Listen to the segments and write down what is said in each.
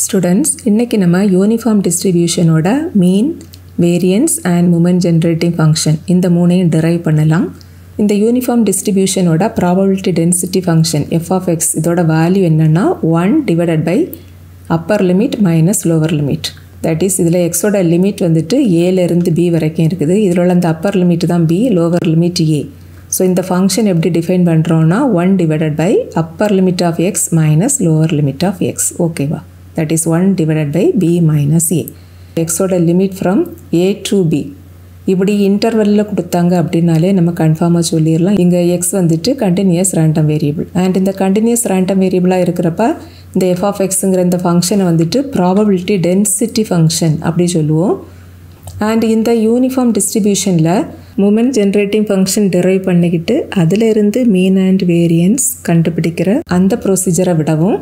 Students இன்றைக்கி நம்ம uniform டிஸ்ட்ரிபியூஷனோட mean variance and moment generating function இந்த மூணையும் டிரைவ் பண்ணலாம். இந்த uniform டிஸ்ட்ரிபியூஷனோட probability density function F of X இதோட வேல்யூ என்னென்னா one divided by upper limit minus lower limit that is இதில் எக்ஸோட லிமிட் வந்துட்டு ஏலேருந்து பி வரைக்கும் இருக்குது. இதில் உள்ள அந்த அப்பர் லிமிட் தான் B lower limit A so இந்த ஃபங்க்ஷன் எப்படி டிஃபைன் பண்ணுறோன்னா one divided by upper limit of X minus lower limit of X ஓகேவா that is one divided by B minus A எக்ஸோட limit from A to B இப்படி இன்டர்வெல்லில் கொடுத்தாங்க அப்படின்னாலே நம்ம கன்ஃபார்மாக சொல்லிடலாம். இங்கே எக்ஸ் வந்துட்டு கண்டினியூஸ் ரேண்டம் வேரியபிள் அண்ட் இந்த கண்டினியூஸ் ரேண்டம் வேரியபிளாக இருக்கிறப்ப இந்த எஃப் ஆஃப் எக்ஸுங்கிற இந்த ஃபங்க்ஷனை வந்துட்டு ப்ராபபிலிட்டி டென்சிட்டி ஃபங்க்ஷன் அப்படி சொல்லுவோம். அண்ட் இந்த யூனிஃபார்ம் டிஸ்ட்ரிபியூஷனில் மூமெண்ட் ஜென்ரேட்டிங் ஃபங்க்ஷன் டிரைவ் பண்ணிக்கிட்டு அதிலிருந்து மீன் அண்ட் வேரியன்ஸ் கண்டுபிடிக்கிற அந்த ப்ரொசீஜரை விடவும்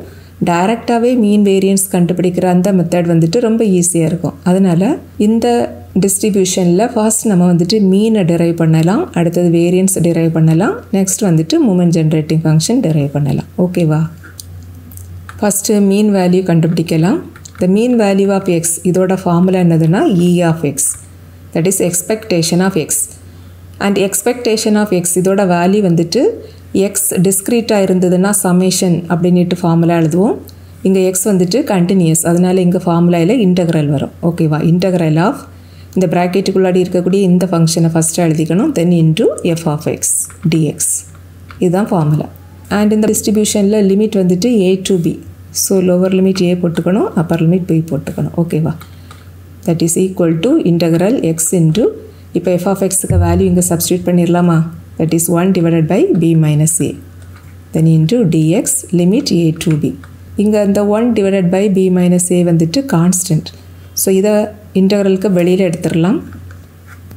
டைரெக்டாகவே மீன் வேரியன்ஸ் கண்டுபிடிக்கிற அந்த மெத்தட் வந்துட்டு ரொம்ப ஈஸியாக இருக்கும். அதனால் இந்த டிஸ்ட்ரிபியூஷனில் ஃபர்ஸ்ட் நம்ம வந்துட்டு மீனை டிரைவ் பண்ணலாம். அடுத்தது வேரியன்ஸ் டிரைவ் பண்ணலாம். நெக்ஸ்ட் வந்துட்டு மூமெண்ட் ஜென்ரேட்டிங் ஃபங்க்ஷன் டிரைவ் பண்ணலாம். ஓகேவா ஃபஸ்ட்டு மீன் வேல்யூ கண்டுபிடிக்கலாம். The mean value of X இதோட ஃபார்முலா என்னதுன்னா E of X that is expectation of X and expectation of X இதோட வேல்யூ வந்துட்டு எக்ஸ் டிஸ்க்ரீட்டாக இருந்ததுன்னா சமேஷன் அப்படின்ட்டு ஃபார்முலா எழுதுவோம். இங்கே எக்ஸ் வந்துட்டு கண்டினியூஸ் அதனால் இங்கே ஃபார்முலாவில் இன்டகிரல் வரும். ஓகேவா இன்டகிரல் ஆஃப் இந்த ப்ராக்கெட்டுக்குள்ளாடி இருக்கக்கூடிய இந்த ஃபங்க்ஷனை ஃபஸ்ட்டு எழுதிக்கணும். Then into F of X dx இதுதான் ஃபார்முலா அண்ட் இந்த டிஸ்ட்ரிபியூஷனில் லிமிட் வந்துட்டு A to B so lower limit A போட்டுக்கணும் அப்பர் லிமிட் பி போட்டுக்கணும். ஓகேவா that is equal to integral X into இப்போ எஃப் ஆஃப் எக்ஸுக்கு வேல்யூ இங்கே சப்ஸ்டியூட் பண்ணிடலாமா that is one divided by B minus A then into dx limit A to B இங்கே இந்த one divided by B minus A வந்துட்டு constant so இதை இன்டகரலுக்கு வெளியில் எடுத்துடலாம்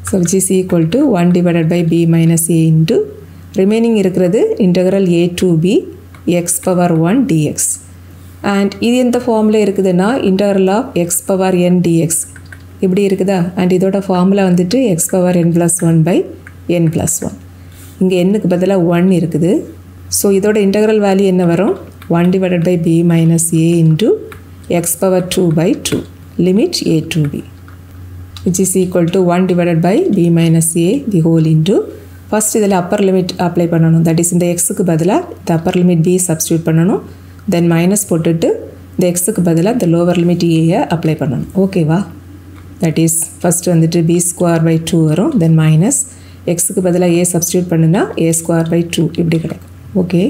so which is equal to one divided by B minus A into remaining இருக்கிறது integral A to B X power one dx and இது எந்த ஃபார்மில் இருக்குதுன்னா integral of X power N dx இப்படி இருக்குதா? அண்ட் இதோட ஃபார்முலா வந்துட்டு X power N plus one by N plus one இங்கே எண்ணுக்கு பதிலாக ஒன் இருக்குது. ஸோ இதோட இன்டகரல் வேல்யூ என்ன வரும்? One divided by B minus A into X power two by two limit A to B which is equal to one divided by B minus A the whole into first இதில் upper limit apply பண்ணணும். That is இந்த எக்ஸுக்கு பதிலாக இந்த Appar limit B substitute பண்ணணும். தென் minus போட்டுட்டு இந்த எக்ஸுக்கு பதிலாக இந்த லோவர் லிமிட் ஏயை அப்ளை பண்ணணும். ஓகேவா தட் இஸ் ஃபஸ்ட்டு வந்துட்டு பி ஸ்கொயர் பை டூ வரும். தென் மைனஸ் எக்ஸுக்கு பதிலாக ஏ சப்ஸ்டியூட் பண்ணுனா ஏ ஸ்கொயர் பை டூ இப்படி கிடைக்கும். Okay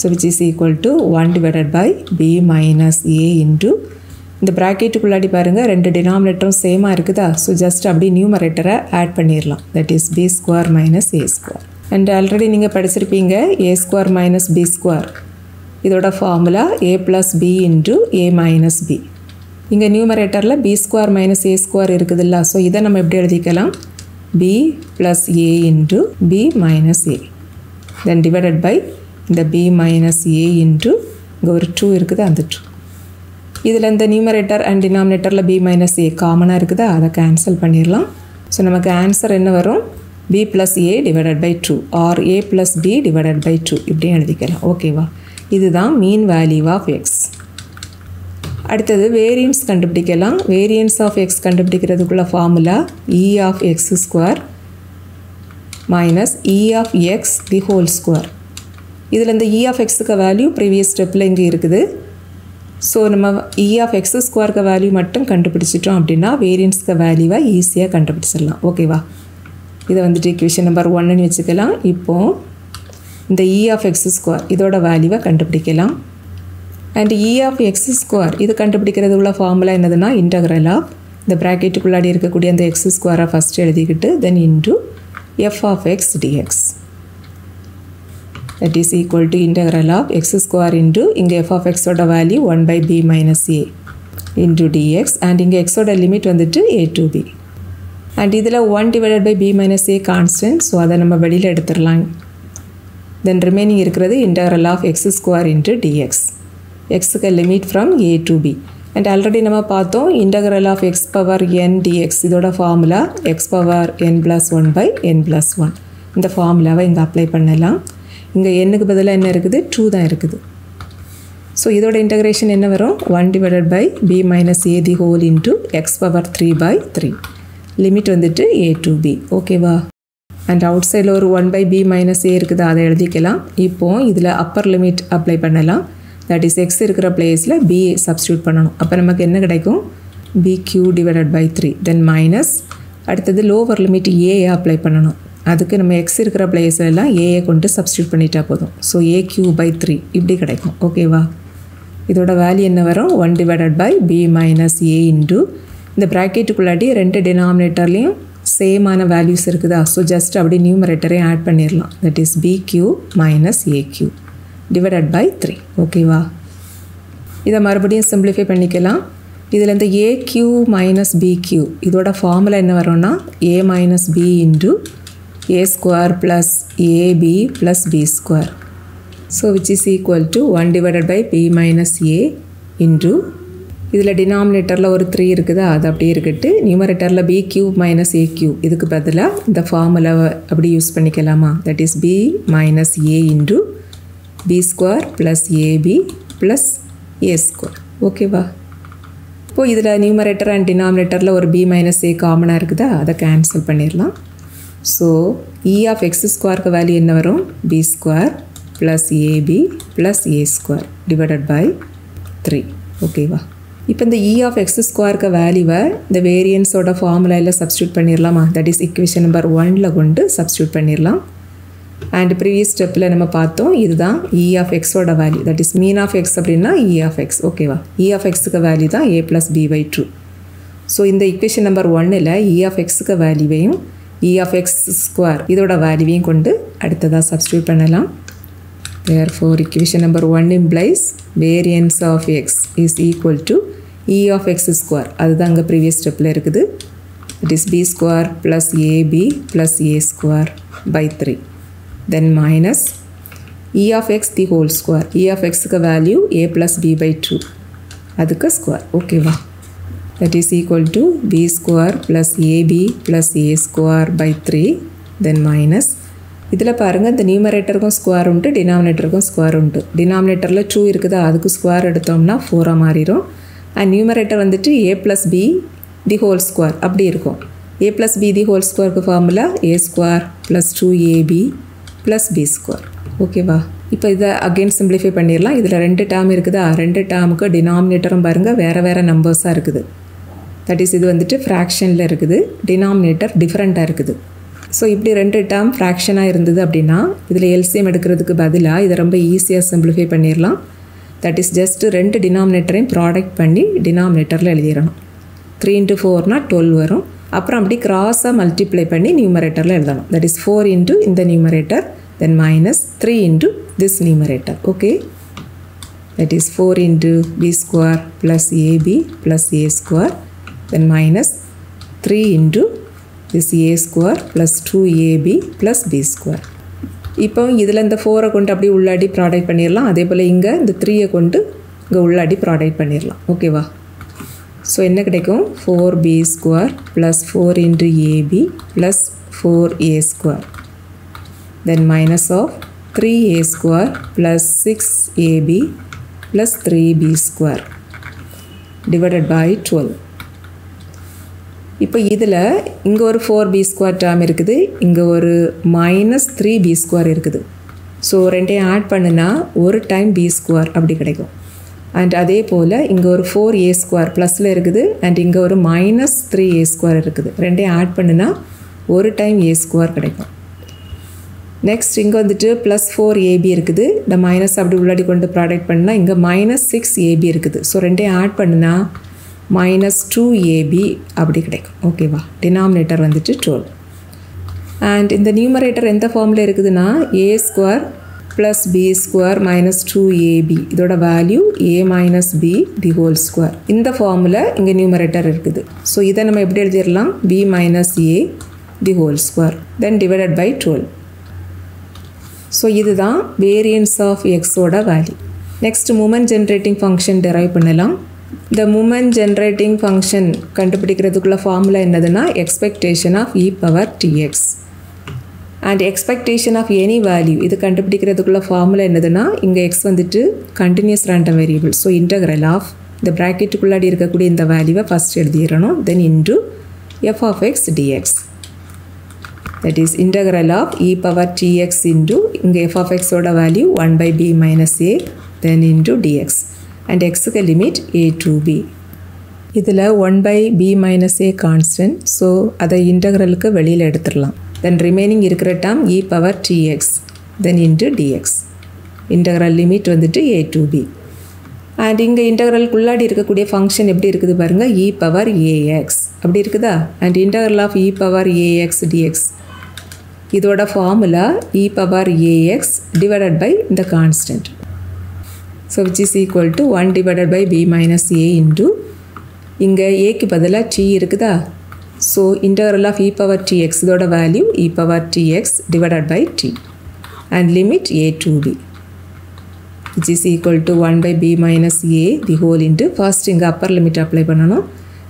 so which is equal to one divided by B minus A into இந்த ப்ராக்கெட்டுக்குள்ளாடி பாருங்கள் ரெண்டு டினாமினேட்டரும் சேமாக இருக்குதா? ஸோ ஜஸ்ட் அப்படி நியூமரேட்டரை ஆட் பண்ணிடலாம் that is B square minus A square and already நீங்கள் படிச்சிருப்பீங்க A square minus B square இதோட formula A plus B into A minus B இங்கே நியூமரேட்டரில் B square minus A square இருக்குதுல்ல ஸோ இதை நம்ம எப்படி எழுதிக்கலாம்? B plus A into B minus A then divided by இந்த பி மைனஸ் ஏ into இங்கே ஒரு டூ இருக்குது அந்த டூ இதில் இந்த நியூமரேட்டர் அண்ட் டினாமினேட்டரில் பி மைனஸ் ஏ காமனாக இருக்குதா? அதை கேன்சல் பண்ணிடலாம். ஸோ நமக்கு ஆன்சர் என்ன வரும்? B plus A divided by two or A plus B divided by two இப்படியும் எழுதிக்கலாம். ஓகேவா இதுதான் மீன் வேல்யூ ஆஃப் எக்ஸ் அடுத்தது வேரியன்ஸ் கண்டுபிடிக்கலாம். Variance of X கண்டுபிடிக்கிறதுக்குள்ள formula E of X square minus E of X the whole square இதில் இந்த E of எக்ஸுக்கு value previous ஸ்டெப்பில் இங்கே இருக்குது. ஸோ நம்ம இ ஆஃப் எக்ஸ் ஸ்கொயருக்கு வேல்யூ மட்டும் கண்டுபிடிச்சிட்டோம் அப்படின்னா வேரியன்ஸ்க்கு வேல்யூவை ஈஸியாக கண்டுபிடிச்சிடலாம். ஓகேவா இதை வந்துட்டு இக்குவேஷன் நம்பர் ஒன்னுன்னு வச்சுக்கலாம். இப்போது இந்த இ ஆஃப் எக்ஸ் ஸ்கொயர் இதோட வேல்யூவை கண்டுபிடிக்கலாம். And E of X square இது கண்டுபிடிக்கிறது உள்ள ஃபார்முலா என்னதுன்னா இன்டகிரல் ஆஃப் இந்த ப்ராக்கெட்டுக்குள்ளாடி இருக்கக்கூடிய அந்த எக்ஸ் ஸ்கொயரை ஃபஸ்ட்டு எழுதிக்கிட்டு then into F of X dx that is equal to integral of x square into இங்கே f of x ஓட value 1 by b minus a into dx. And இங்கே x ஓட லிமிட் வந்துட்டு a to b. And இதில் 1 divided by b minus a constant so அதை நம்ம வெளியில் எடுத்துடலாம். Then remaining இருக்கிறது integral of x square into dx. எக்ஸுக்கு limit from A to B and already நம்ம பார்த்தோம் integral of X power N dx இதோட formula X power N plus one by N plus one இந்த ஃபார்முலாவை இங்கே apply பண்ணலாம். இங்கே எண்ணுக்கு பதிலாக என்ன இருக்குது? டூ தான் இருக்குது. ஸோ இதோட இன்டகிரேஷன் என்ன வரும்? One divided by B minus A the whole into X power three by three limit வந்துட்டு ஏ டு பி ஓகேவா அண்ட் அவுட் சைடில் ஒரு one by B minus A இருக்குது? அதை எழுதிக்கலாம். இப்போது இதில் அப்பர் லிமிட் அப்ளை பண்ணலாம். தட் இஸ் எக்ஸ் இருக்கிற பிளேஸில் பிஏ சப்ஸ்டியூட் பண்ணணும். அப்போ நமக்கு என்ன கிடைக்கும்? B cube divided by three then minus அடுத்தது lower limit A A apply பண்ணணும். அதுக்கு நம்ம எக்ஸ் இருக்கிற பிளேஸில் எல்லாம் ஏஏ கொண்டு சப்ஸ்டியூட் பண்ணிட்டா போதும். So A cube by three இப்படி கிடைக்கும். ஓகேவா இதோட வேல்யூ என்ன வரும்? One divided by B minus A into இந்த ப்ராக்கெட்டுக்குள்ளாடி ரெண்டு டினாமினேட்டர்லேயும் சேமான வேல்யூஸ் இருக்குதா? ஸோ ஜஸ்ட் அப்படி நியூமரேட்டரையும் ஆட் பண்ணிடலாம் that is B cube minus A cube divided by three ஓகேவா இதை மறுபடியும் சிம்பிளிஃபை பண்ணிக்கலாம். இதில் இந்த A cube minus B cube இதோட ஃபார்முலா என்ன வரும்னா A minus B into A square plus A B plus b square so which is equal to one divided by b minus a into இதில் டினாமினேட்டரில் ஒரு three இருக்குதா அது அப்படியே இருக்கட்டு. நியூமரேட்டரில் b cube minus a cube இதுக்கு பதிலாக இந்த ஃபார்முலாவை அப்படி யூஸ் பண்ணிக்கலாமா? That is b minus a into b square plus ab plus a square ஓகேவா இப்போது இதில் நியூமரேட்டர் அண்ட் டினாமினேட்டரில் ஒரு பி மைனஸ் ஏ காமனாக இருக்குதா? அதை கேன்சல் பண்ணிடலாம் ஸோ இ ஆஃப் எக்ஸ் ஸ்கொயருக்கு வேல்யூ என்ன வரும்? B square plus ab plus a square divided by three ஓகேவா இப்போ இந்த இ ஆஃப் எக்ஸ் ஸ்கொயருக்கு வேல்யூவை இந்த வேரியன்ஸோட ஃபார்முலாவில் சப்ஸ்டியூட் பண்ணிடலாமா தட் இஸ் இக்குவேஷன் நம்பர் ஒனில் கொண்டு சப்ஸ்டியூட் பண்ணிடலாம் அண்ட் ப்ரீவியஸ் ஸ்டெப்பில் நம்ம பார்த்தோம் இதுதான் இ ஆஃப் எக்ஸோட value that is mean of x அப்படின்னா இ ஆஃப் எக்ஸ் ஓகேவா இ ஆஃப் எக்ஸுக்கு வேல்யூ தான் a plus b by two so இந்த இக்வேஷன் நம்பர் ஒன்னில் இ ஆஃப் எக்ஸுக்கு வேல்யூவையும் இ ஆஃப் எக்ஸ் ஸ்கொயர் இதோட வேல்யூவையும் கொண்டு அடுத்ததாக சப்ஸ்டியூட் பண்ணலாம். Therefore equation number one implies variance of x is equal to e of x square அதுதான் அங்கே ப்ரீவியஸ் ஸ்டெப்பில் இருக்குது. It is b square plus ab plus a square by three then minus e of x the whole square e of எக்ஸுக்கு value a plus b by two அதுக்கு square ஓகேவா that is equal to b square plus ab plus a square by three then minus இதில் பாருங்கள் இந்த நியூமரேட்டருக்கும் square உண்டு டினாமினேட்டருக்கும் square உண்டு. டினாமினேட்டரில் two இருக்குதா அதுக்கு ஸ்கொயர் எடுத்தோம்னா ஃபோராக மாறிடும் அண்ட் நியூமரேட்டர் வந்துட்டு a plus b the whole square அப்படி இருக்கும். A plus b the whole ஸ்கொயருக்கு formula a square plus two ab plus b square ஓகேவா இப்போ இதை அகெயின் சிம்பிளிஃபை பண்ணிடலாம். இதில் ரெண்டு டேர்ம் இருக்குதா. ரெண்டு டேர்முக்கு டினாமினேட்டரும் பாருங்கள் வேறு வேறு நம்பர்ஸாக இருக்குது. தட் இஸ் இது வந்துட்டு ஃப்ராக்ஷனில் இருக்குது. டினாமினேட்டர் டிஃப்ரெண்ட்டாக இருக்குது. ஸோ இப்படி ரெண்டு டேர்ம் ஃப்ராக்ஷனாக இருந்தது அப்படின்னா இதில் எல்சிஎம் எடுக்கிறதுக்கு பதிலாக இதை ரொம்ப ஈஸியாக சிம்பிளிஃபை பண்ணிடலாம். தட் இஸ் ஜஸ்ட் ரெண்டு டினாமினேட்டரையும் ப்ராடக்ட் பண்ணி டினாமினேட்டரில் எழுதிடணும். த்ரீ இன்ட்டு ஃபோர்னால் டுவெல் வரும். அப்புறம் அப்படி கிராஸாக மல்டிப்ளை பண்ணி நியூமரேட்டரில் எழுதணும். தட் இஸ் ஃபோர் இன்ட்டு இந்த numerator then minus three into this numerator okay that is four into b square plus ab plus a square then minus three into this a square plus 2ab plus b square. இப்போ இதில் இந்த ஃபோரை கொண்டு அப்படியே உள்ளாடி product பண்ணிடலாம். அதே போல் இங்கே இந்த த்ரீயை கொண்டு இங்கே உள்ளாடி ப்ராடக்ட் பண்ணிடலாம். ஓகேவா ஸோ என்ன கிடைக்கும்? Four b square plus four into ab plus four a square then minus of three a square plus six ab plus three b square divided by twelve இப்போ இதில் இங்கே ஒரு ஃபோர் பி ஸ்கொயர் டேர்ம் இருக்குது. இங்கே ஒரு minus three b square இருக்குது. So ரெண்டையும் add பண்ணுனா ஒரு டைம் பி ஸ்கொயர் அப்படி கிடைக்கும். அண்ட் அதே போல் இங்கே ஒரு ஃபோர் ஏ ஸ்கொயர் ப்ளஸில் இருக்குது அண்ட் இங்கே ஒரு மைனஸ் த்ரீ ஏ ஸ்கொயர் இருக்குது. ரெண்டையும் ஆட் பண்ணுனா ஒரு டைம் ஏ ஸ்கொயர் கிடைக்கும். நெக்ஸ்ட் இங்கே வந்துட்டு ப்ளஸ் ஃபோர் ஏபி இருக்குது. இந்த மைனஸ் அப்படி உள்ளாடி கொண்டு ப்ராடக்ட் பண்ணால் இங்கே மைனஸ் சிக்ஸ் ஏபி இருக்குது. ஸோ ரெண்டையும் ஆட் பண்ணுனா மைனஸ் டூ ஏபி அப்படி கிடைக்கும். ஓகேவா டினாமினேட்டர் வந்துட்டு டுவெல் அண்ட் இந்த நியூமரேட்டர் எந்த ஃபார்மில் இருக்குதுன்னா a square plus b square minus two ab இதோட value a minus b the whole square இந்த ஃபார்மில் இங்கே நியூமரேட்டர் இருக்குது. ஸோ இதை நம்ம எப்படி எழுதிடலாம்? B minus a the whole square then divided by twelve so இதுதான் வேரியன்ஸ் ஆஃப் எக்ஸோட value next moment generating function derive பண்ணலாம். இந்த மூமெண்ட் ஜென்ரேட்டிங் ஃபங்க்ஷன் கண்டுபிடிக்கிறதுக்குள்ள ஃபார்முலா என்னதுன்னா expectation of e power tx and expectation of any value இது கண்டுபிடிக்கிறதுக்குள்ள formula என்னதுன்னா இங்கே எக்ஸ் வந்துட்டு continuous random variable so integral of இந்த ப்ராக்கெட்டுக்குள்ளாடி இருக்கக்கூடிய இந்த வேல்யூவை first எழுதிடணும் then into f of x dx that is integral of e power tx into இங்கே f of x ஓட value 1 by b minus a then into dx. And x க்கு limit a to b. இதில் 1 by b minus a constant. So அதை இன்டகிரலுக்கு வெளியில் எடுத்துடலாம் then remaining இருக்கிற term e power tx then into dx integral limit வந்துட்டு ஏ to B and இங்கே இன்டகரலுக்குள்ளாடி இருக்கக்கூடிய ஃபங்க்ஷன் எப்படி இருக்குது பாருங்கள் இ பவர் ஏஎக்ஸ் அப்படி இருக்குதா? And integral of e power ax dx இதோட formula e power ax divided by இந்த constant so which is equal to one divided by b minus a into இங்கே ஏக்கு பதிலாக டி இருக்குதா? So integral of e power tx இதோட value e power tx divided by t and limit a to b which is equal to 1 by b minus a the whole into first இங்கே upper limit apply பண்ணணும்.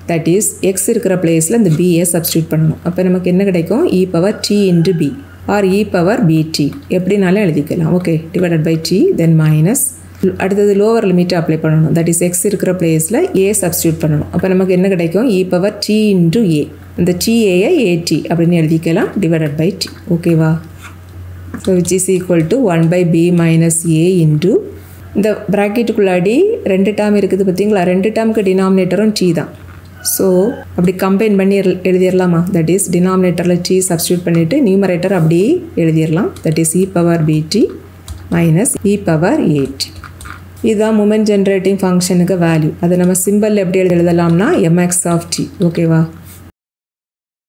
That is X இருக்கிற பிளேஸில் இந்த BA substitute பண்ணணும். அப்போ நமக்கு என்ன கிடைக்கும்? E power t into b or e power bt எப்படினாலும் எழுதிக்கலாம். Okay divided by t then minus அடுத்தது லோவர் லிமிட் அப்ளை பண்ணணும். தட் இஸ் எக்ஸ் இருக்கிற பிளேஸில் ஏ சப்ஸ்டியூட் பண்ணணும். அப்போ நமக்கு என்ன கிடைக்கும்? E power t into a இந்த டிஏஐ ஏடி அப்படின்னு எழுதிக்கலாம் டிவைடட் பை டி ஓகேவா so which is equal to one by b minus a into இந்த ப்ராக்கெட்டுக்குள்ளாடி ரெண்டு டேம் இருக்குது பார்த்தீங்களா? ரெண்டு டேமுக்கு டினாமினேட்டரும் டி தான். ஸோ அப்படி கம்பைன் பண்ணி எழுதிடலாமா தட் இஸ் டினாமினேட்டரில் டி சப்ஸ்டியூட் பண்ணிவிட்டு நியூமரேட்டர் அப்படி எழுதிடலாம் that is e power bt minus e power at இதுதான் மூமெண்ட் ஜென்ரேட்டிங் ஃபங்க்ஷனுக்கு வேல்யூ அதை நம்ம சிம்பிள் எப்படி எழுதலாம்னா எம்எக்ஸ் ஆஃப் டி ஓகேவா